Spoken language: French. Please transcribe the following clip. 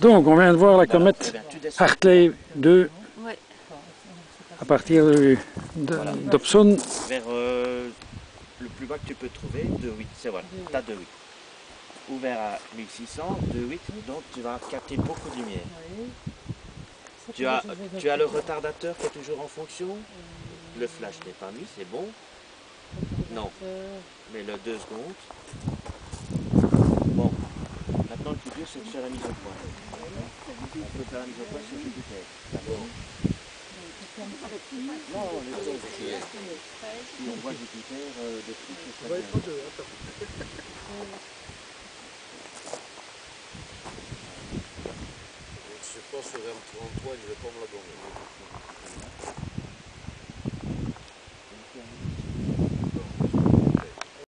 Donc, on vient de voir la comète tu. Hartley 2 Ouais. à partir d'Obson. vers euh, le plus bas que tu peux trouver, 2,8. C'est voilà, t'as 2,8. Ouvert à 1600, 2,8, donc tu vas capter beaucoup de lumière. Tu as, tu as le retardateur qui est toujours en fonction. Le flash n'est pas mis, c'est bon. Non, mais le 2 secondes. Bon, maintenant le la mise au point. On peut faire la mise au point sur Non, les autres, si on voit Jupiter euh, depuis, c'est très bien. Je pense que vers 33, il ne va pas me la donner.